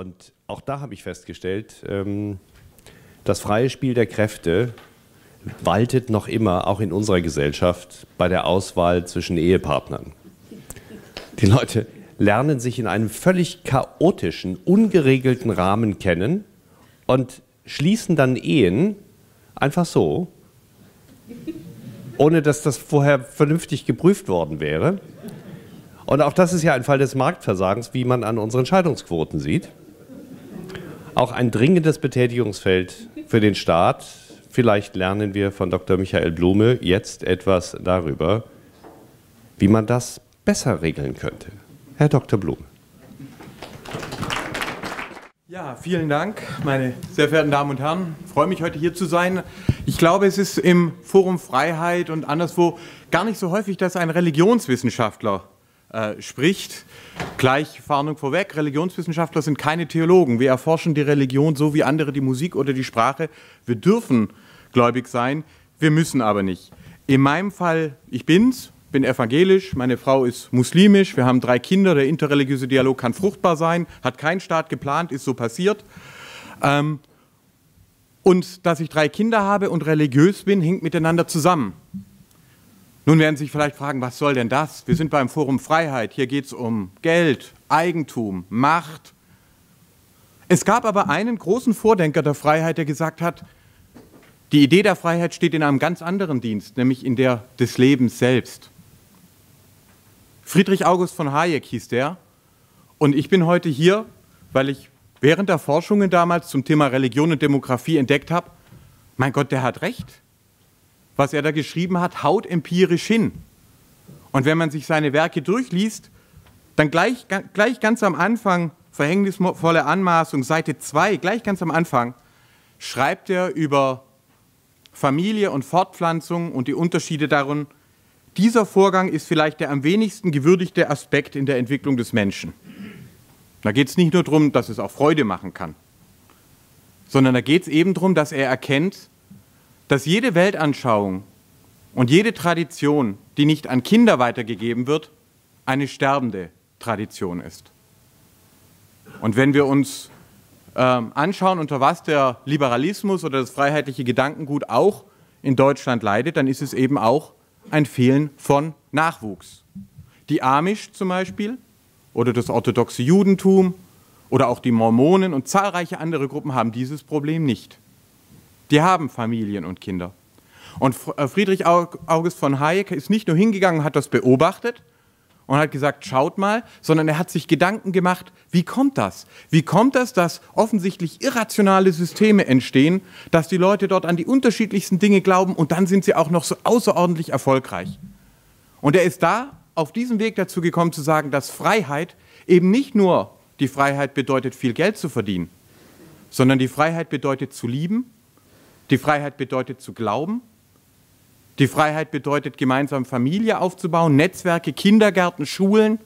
Und auch da habe ich festgestellt, ähm, das freie Spiel der Kräfte waltet noch immer, auch in unserer Gesellschaft, bei der Auswahl zwischen Ehepartnern. Die Leute lernen sich in einem völlig chaotischen, ungeregelten Rahmen kennen und schließen dann Ehen einfach so, ohne dass das vorher vernünftig geprüft worden wäre. Und auch das ist ja ein Fall des Marktversagens, wie man an unseren Scheidungsquoten sieht. Auch ein dringendes Betätigungsfeld für den Staat. Vielleicht lernen wir von Dr. Michael Blume jetzt etwas darüber, wie man das besser regeln könnte. Herr Dr. Blume. Ja, vielen Dank, meine sehr verehrten Damen und Herren. Ich freue mich, heute hier zu sein. Ich glaube, es ist im Forum Freiheit und anderswo gar nicht so häufig, dass ein Religionswissenschaftler äh, spricht. Gleich Warnung vorweg, Religionswissenschaftler sind keine Theologen. Wir erforschen die Religion so wie andere die Musik oder die Sprache. Wir dürfen gläubig sein, wir müssen aber nicht. In meinem Fall, ich bin's, bin evangelisch, meine Frau ist muslimisch, wir haben drei Kinder, der interreligiöse Dialog kann fruchtbar sein, hat kein Staat geplant, ist so passiert. Ähm, und dass ich drei Kinder habe und religiös bin, hängt miteinander zusammen. Nun werden Sie sich vielleicht fragen, was soll denn das? Wir sind beim Forum Freiheit, hier geht es um Geld, Eigentum, Macht. Es gab aber einen großen Vordenker der Freiheit, der gesagt hat, die Idee der Freiheit steht in einem ganz anderen Dienst, nämlich in der des Lebens selbst. Friedrich August von Hayek hieß der. Und ich bin heute hier, weil ich während der Forschungen damals zum Thema Religion und Demografie entdeckt habe, mein Gott, der hat recht. Was er da geschrieben hat, haut empirisch hin. Und wenn man sich seine Werke durchliest, dann gleich, gleich ganz am Anfang, verhängnisvolle Anmaßung, Seite 2, gleich ganz am Anfang, schreibt er über Familie und Fortpflanzung und die Unterschiede darin, dieser Vorgang ist vielleicht der am wenigsten gewürdigte Aspekt in der Entwicklung des Menschen. Da geht es nicht nur darum, dass es auch Freude machen kann, sondern da geht es eben darum, dass er erkennt, dass jede Weltanschauung und jede Tradition, die nicht an Kinder weitergegeben wird, eine sterbende Tradition ist. Und wenn wir uns äh, anschauen, unter was der Liberalismus oder das freiheitliche Gedankengut auch in Deutschland leidet, dann ist es eben auch ein Fehlen von Nachwuchs. Die Amish zum Beispiel oder das orthodoxe Judentum oder auch die Mormonen und zahlreiche andere Gruppen haben dieses Problem nicht. Die haben Familien und Kinder. Und äh, Friedrich August von Hayek ist nicht nur hingegangen hat das beobachtet, und hat gesagt, schaut mal, sondern er hat sich Gedanken gemacht, wie kommt das? Wie kommt das, dass offensichtlich irrationale Systeme entstehen, dass die Leute dort an die unterschiedlichsten Dinge glauben und dann sind sie auch noch so außerordentlich erfolgreich? Und er ist da auf diesem Weg dazu gekommen zu sagen, dass Freiheit eben nicht nur die Freiheit bedeutet, viel Geld zu verdienen, sondern die Freiheit bedeutet zu lieben, die Freiheit bedeutet zu glauben die Freiheit bedeutet, gemeinsam Familie aufzubauen, Netzwerke, Kindergärten, Schulen.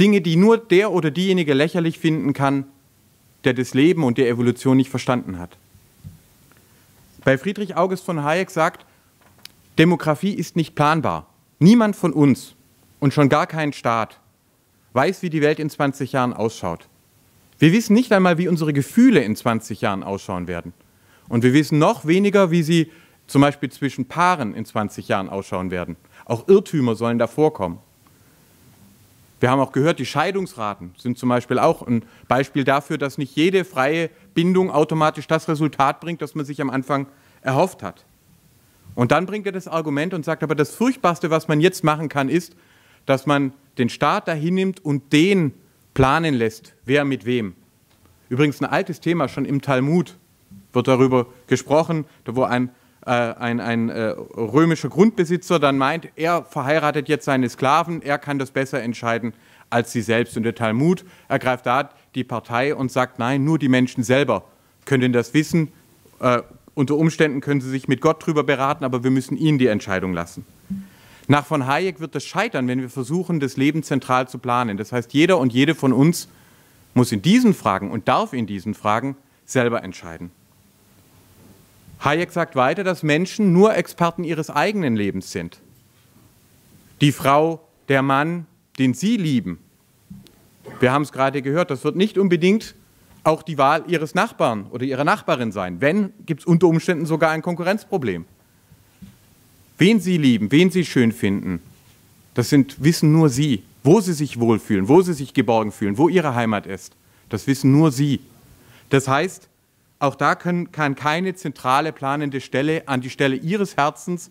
Dinge, die nur der oder diejenige lächerlich finden kann, der das Leben und die Evolution nicht verstanden hat. Bei Friedrich August von Hayek sagt, Demografie ist nicht planbar. Niemand von uns und schon gar kein Staat weiß, wie die Welt in 20 Jahren ausschaut. Wir wissen nicht einmal, wie unsere Gefühle in 20 Jahren ausschauen werden. Und wir wissen noch weniger, wie sie zum Beispiel zwischen Paaren in 20 Jahren ausschauen werden. Auch Irrtümer sollen da vorkommen. Wir haben auch gehört, die Scheidungsraten sind zum Beispiel auch ein Beispiel dafür, dass nicht jede freie Bindung automatisch das Resultat bringt, das man sich am Anfang erhofft hat. Und dann bringt er das Argument und sagt, aber das Furchtbarste, was man jetzt machen kann, ist, dass man den Staat dahin nimmt und den planen lässt, wer mit wem. Übrigens ein altes Thema, schon im Talmud wird darüber gesprochen, wo ein äh, ein, ein äh, römischer Grundbesitzer dann meint, er verheiratet jetzt seine Sklaven, er kann das besser entscheiden als sie selbst. Und der Talmud ergreift da die Partei und sagt, nein, nur die Menschen selber können das wissen. Äh, unter Umständen können sie sich mit Gott drüber beraten, aber wir müssen ihnen die Entscheidung lassen. Nach von Hayek wird das scheitern, wenn wir versuchen, das Leben zentral zu planen. Das heißt, jeder und jede von uns muss in diesen Fragen und darf in diesen Fragen selber entscheiden. Hayek sagt weiter, dass Menschen nur Experten ihres eigenen Lebens sind. Die Frau, der Mann, den sie lieben, Wir haben es gerade gehört, das wird nicht unbedingt auch die Wahl Ihres Nachbarn oder Ihrer Nachbarin sein. Wenn, gibt es unter Umständen sogar ein Konkurrenzproblem. Wen Sie lieben, wen Sie schön finden, das sind, wissen nur Sie. Wo Sie sich wohlfühlen, wo Sie sich geborgen fühlen, wo Ihre Heimat ist, das wissen nur Sie. Das heißt, auch da können, kann keine zentrale planende Stelle an die Stelle Ihres Herzens,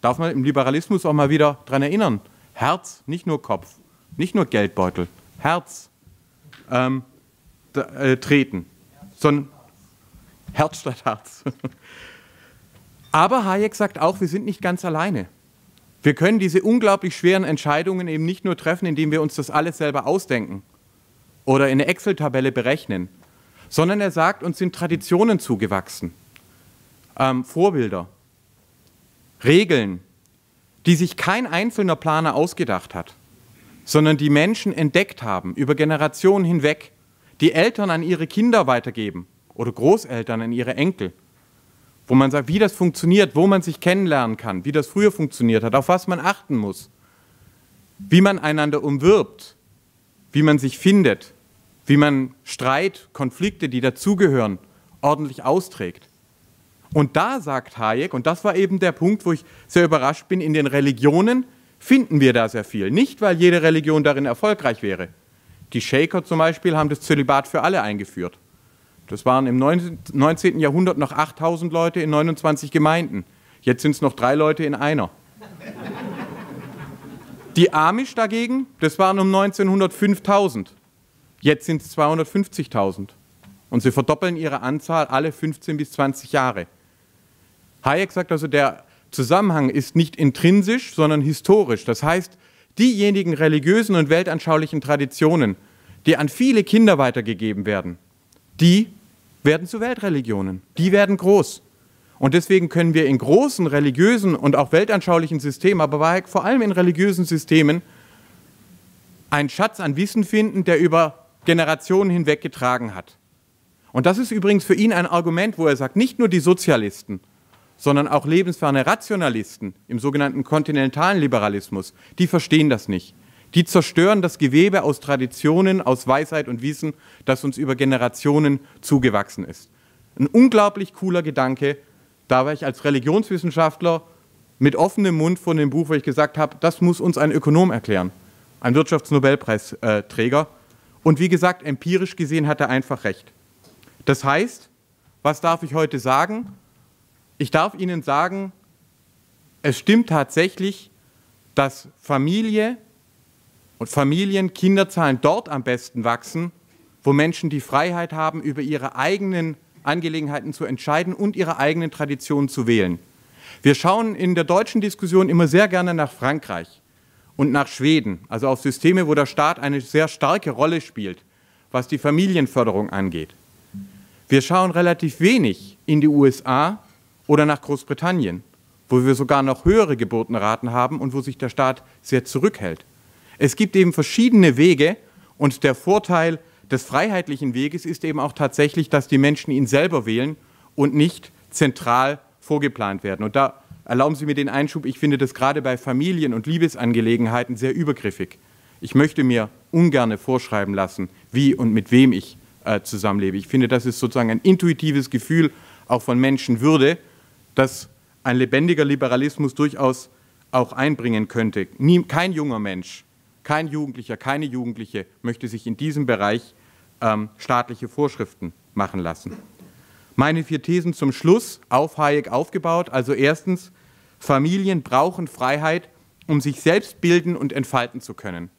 darf man im Liberalismus auch mal wieder daran erinnern, Herz, nicht nur Kopf, nicht nur Geldbeutel, Herz ähm, äh, treten, sondern Herz statt Herz. Aber Hayek sagt auch, wir sind nicht ganz alleine. Wir können diese unglaublich schweren Entscheidungen eben nicht nur treffen, indem wir uns das alles selber ausdenken oder in eine Excel-Tabelle berechnen, sondern er sagt, uns sind Traditionen zugewachsen, ähm, Vorbilder, Regeln, die sich kein einzelner Planer ausgedacht hat, sondern die Menschen entdeckt haben über Generationen hinweg, die Eltern an ihre Kinder weitergeben oder Großeltern an ihre Enkel, wo man sagt, wie das funktioniert, wo man sich kennenlernen kann, wie das früher funktioniert hat, auf was man achten muss, wie man einander umwirbt, wie man sich findet, wie man Streit, Konflikte, die dazugehören, ordentlich austrägt. Und da sagt Hayek, und das war eben der Punkt, wo ich sehr überrascht bin, in den Religionen finden wir da sehr viel. Nicht, weil jede Religion darin erfolgreich wäre. Die Shaker zum Beispiel haben das Zölibat für alle eingeführt. Das waren im 19. Jahrhundert noch 8000 Leute in 29 Gemeinden. Jetzt sind es noch drei Leute in einer. Die Amish dagegen, das waren um 1900 5000. Jetzt sind es 250.000. Und sie verdoppeln ihre Anzahl alle 15 bis 20 Jahre. Hayek sagt also, der Zusammenhang ist nicht intrinsisch, sondern historisch. Das heißt, diejenigen religiösen und weltanschaulichen Traditionen, die an viele Kinder weitergegeben werden, die werden zu Weltreligionen. Die werden groß. Und deswegen können wir in großen religiösen und auch weltanschaulichen Systemen, aber vor allem in religiösen Systemen, einen Schatz an Wissen finden, der über Generationen hinweg getragen hat. Und das ist übrigens für ihn ein Argument, wo er sagt, nicht nur die Sozialisten, sondern auch lebensferne Rationalisten im sogenannten kontinentalen Liberalismus, die verstehen das nicht. Die zerstören das Gewebe aus Traditionen, aus Weisheit und Wissen, das uns über Generationen zugewachsen ist. Ein unglaublich cooler Gedanke. Da war ich als Religionswissenschaftler mit offenem Mund von dem Buch, wo ich gesagt habe, das muss uns ein Ökonom erklären, ein Wirtschaftsnobelpreisträger. Und wie gesagt, empirisch gesehen hat er einfach recht. Das heißt, was darf ich heute sagen? Ich darf Ihnen sagen, es stimmt tatsächlich, dass Familie und Familien, Kinderzahlen dort am besten wachsen, wo Menschen die Freiheit haben, über ihre eigenen Angelegenheiten zu entscheiden und ihre eigenen Traditionen zu wählen. Wir schauen in der deutschen Diskussion immer sehr gerne nach Frankreich und nach Schweden, also auf Systeme, wo der Staat eine sehr starke Rolle spielt, was die Familienförderung angeht. Wir schauen relativ wenig in die USA oder nach Großbritannien, wo wir sogar noch höhere Geburtenraten haben und wo sich der Staat sehr zurückhält. Es gibt eben verschiedene Wege und der Vorteil des freiheitlichen Weges ist eben auch tatsächlich, dass die Menschen ihn selber wählen und nicht zentral vorgeplant werden. Und da erlauben Sie mir den Einschub, ich finde das gerade bei Familien- und Liebesangelegenheiten sehr übergriffig. Ich möchte mir ungern vorschreiben lassen, wie und mit wem ich äh, zusammenlebe. Ich finde, das ist sozusagen ein intuitives Gefühl auch von Menschenwürde, das ein lebendiger Liberalismus durchaus auch einbringen könnte. Nie, kein junger Mensch, kein Jugendlicher, keine Jugendliche möchte sich in diesem Bereich ähm, staatliche Vorschriften machen lassen. Meine vier Thesen zum Schluss auf Hayek aufgebaut. Also erstens, Familien brauchen Freiheit, um sich selbst bilden und entfalten zu können.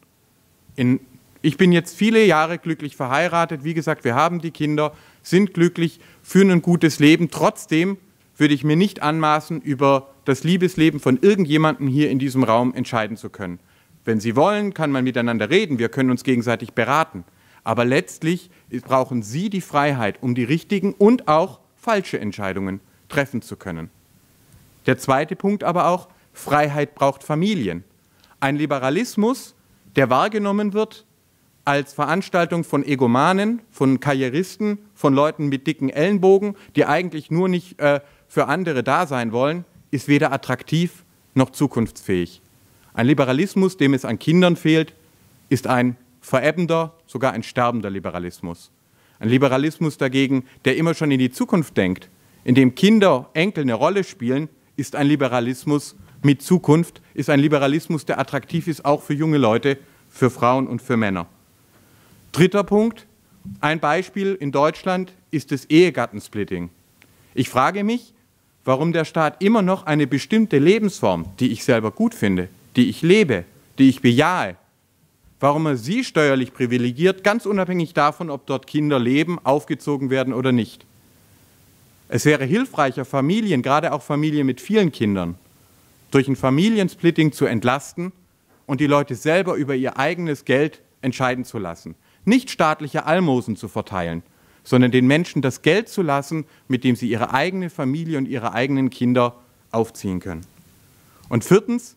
In, ich bin jetzt viele Jahre glücklich verheiratet. Wie gesagt, wir haben die Kinder, sind glücklich, führen ein gutes Leben. Trotzdem würde ich mir nicht anmaßen, über das Liebesleben von irgendjemandem hier in diesem Raum entscheiden zu können. Wenn Sie wollen, kann man miteinander reden, wir können uns gegenseitig beraten. Aber letztlich brauchen Sie die Freiheit, um die richtigen und auch falsche Entscheidungen treffen zu können. Der zweite Punkt aber auch, Freiheit braucht Familien. Ein Liberalismus, der wahrgenommen wird als Veranstaltung von Egomanen, von Karrieristen, von Leuten mit dicken Ellenbogen, die eigentlich nur nicht äh, für andere da sein wollen, ist weder attraktiv noch zukunftsfähig. Ein Liberalismus, dem es an Kindern fehlt, ist ein verebbender, sogar ein sterbender Liberalismus. Ein Liberalismus dagegen, der immer schon in die Zukunft denkt, in dem Kinder, Enkel eine Rolle spielen, ist ein Liberalismus mit Zukunft, ist ein Liberalismus, der attraktiv ist, auch für junge Leute, für Frauen und für Männer. Dritter Punkt, ein Beispiel in Deutschland ist das Ehegattensplitting. Ich frage mich, warum der Staat immer noch eine bestimmte Lebensform, die ich selber gut finde, die ich lebe, die ich bejahe, warum er sie steuerlich privilegiert, ganz unabhängig davon, ob dort Kinder leben, aufgezogen werden oder nicht. Es wäre hilfreicher, Familien, gerade auch Familien mit vielen Kindern, durch ein Familiensplitting zu entlasten und die Leute selber über ihr eigenes Geld entscheiden zu lassen. Nicht staatliche Almosen zu verteilen, sondern den Menschen das Geld zu lassen, mit dem sie ihre eigene Familie und ihre eigenen Kinder aufziehen können. Und viertens,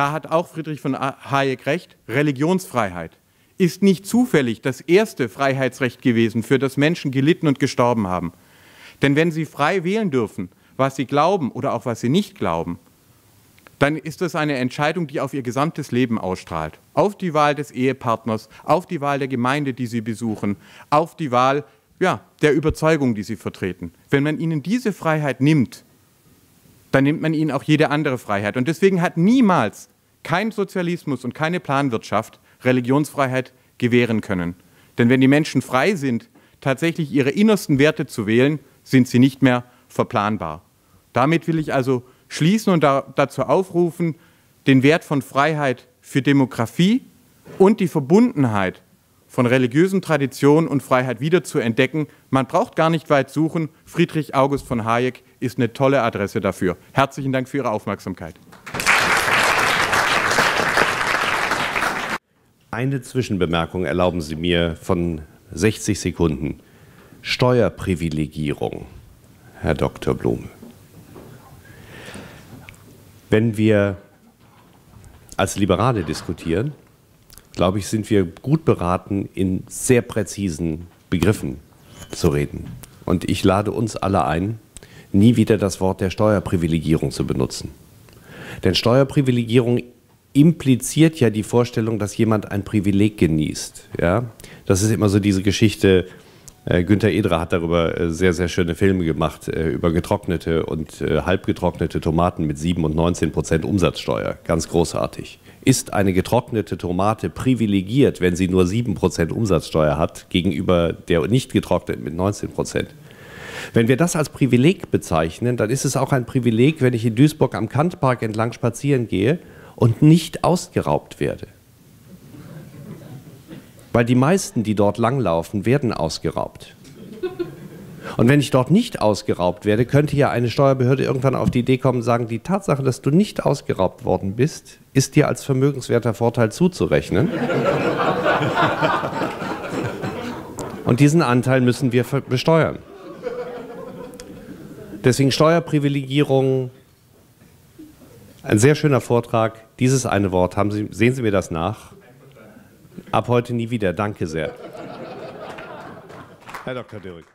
da hat auch Friedrich von Hayek recht, Religionsfreiheit ist nicht zufällig das erste Freiheitsrecht gewesen, für das Menschen gelitten und gestorben haben. Denn wenn sie frei wählen dürfen, was sie glauben oder auch was sie nicht glauben, dann ist das eine Entscheidung, die auf ihr gesamtes Leben ausstrahlt. Auf die Wahl des Ehepartners, auf die Wahl der Gemeinde, die sie besuchen, auf die Wahl ja, der Überzeugung, die sie vertreten. Wenn man ihnen diese Freiheit nimmt, dann nimmt man ihnen auch jede andere Freiheit. Und deswegen hat niemals kein Sozialismus und keine Planwirtschaft Religionsfreiheit gewähren können. Denn wenn die Menschen frei sind, tatsächlich ihre innersten Werte zu wählen, sind sie nicht mehr verplanbar. Damit will ich also schließen und da, dazu aufrufen, den Wert von Freiheit für Demografie und die Verbundenheit von religiösen Traditionen und Freiheit wieder zu entdecken. Man braucht gar nicht weit suchen. Friedrich August von Hayek ist eine tolle Adresse dafür. Herzlichen Dank für Ihre Aufmerksamkeit. Eine Zwischenbemerkung erlauben Sie mir von 60 Sekunden. Steuerprivilegierung, Herr Dr. Blume. Wenn wir als Liberale diskutieren, glaube ich, sind wir gut beraten, in sehr präzisen Begriffen zu reden. Und ich lade uns alle ein, nie wieder das Wort der Steuerprivilegierung zu benutzen. Denn Steuerprivilegierung impliziert ja die Vorstellung, dass jemand ein Privileg genießt. Ja? Das ist immer so diese Geschichte, äh, Günther Edra hat darüber äh, sehr, sehr schöne Filme gemacht, äh, über getrocknete und halbgetrocknete Tomaten mit 7 und 19 Prozent Umsatzsteuer. Ganz großartig. Ist eine getrocknete Tomate privilegiert, wenn sie nur 7 Prozent Umsatzsteuer hat, gegenüber der nicht getrockneten mit 19 Prozent? Wenn wir das als Privileg bezeichnen, dann ist es auch ein Privileg, wenn ich in Duisburg am Kantpark entlang spazieren gehe und nicht ausgeraubt werde. Weil die meisten, die dort langlaufen, werden ausgeraubt. Und wenn ich dort nicht ausgeraubt werde, könnte ja eine Steuerbehörde irgendwann auf die Idee kommen und sagen, die Tatsache, dass du nicht ausgeraubt worden bist, ist dir als vermögenswerter Vorteil zuzurechnen. Und diesen Anteil müssen wir besteuern. Deswegen Steuerprivilegierung, ein sehr schöner Vortrag. Dieses eine Wort, Sie, sehen Sie mir das nach? Ab heute nie wieder. Danke sehr. Herr Dr. Dürrück.